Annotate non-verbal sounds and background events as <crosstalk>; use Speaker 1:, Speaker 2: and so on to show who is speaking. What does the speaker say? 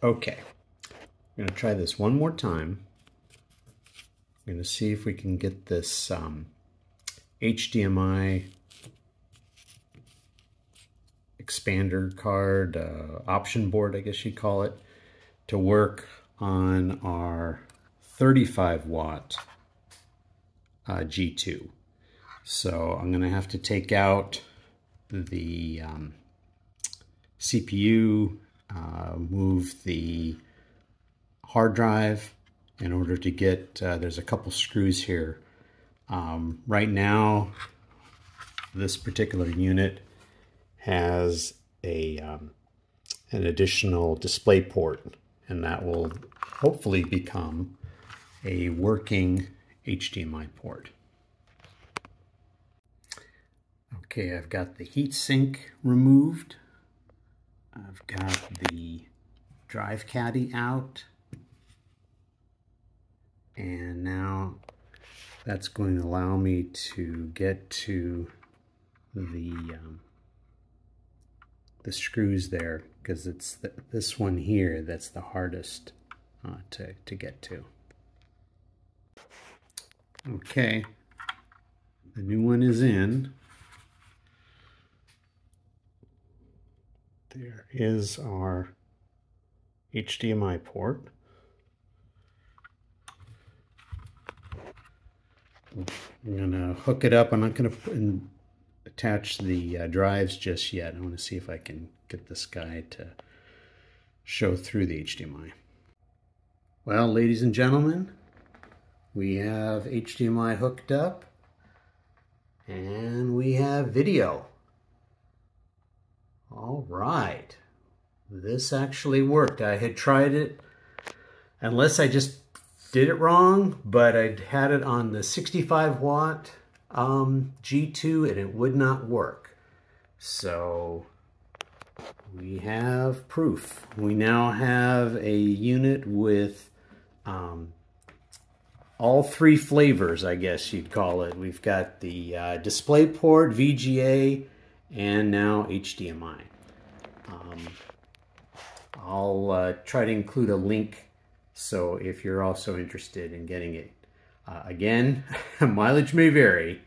Speaker 1: Okay, I'm going to try this one more time. I'm going to see if we can get this um, HDMI expander card, uh, option board, I guess you'd call it, to work on our 35 watt uh, G2. So I'm going to have to take out the um, CPU, uh, move the hard drive in order to get, uh, there's a couple screws here. Um, right now, this particular unit has a um, an additional display port and that will hopefully become a working HDMI port. Okay, I've got the heatsink removed. I've got the drive caddy out. And now that's going to allow me to get to the um, the screws there because it's this one here that's the hardest uh, to, to get to. Okay, the new one is in. There is our HDMI port. I'm going to hook it up. I'm not going to attach the uh, drives just yet. I want to see if I can get this guy to show through the HDMI. Well, ladies and gentlemen, we have HDMI hooked up and we have video. All right. This actually worked. I had tried it, unless I just did it wrong, but I'd had it on the 65 watt um, G2 and it would not work. So we have proof. We now have a unit with um, all three flavors, I guess you'd call it. We've got the uh, DisplayPort, VGA, and now HDMI. Um, I'll uh, try to include a link so if you're also interested in getting it. Uh, again, <laughs> mileage may vary,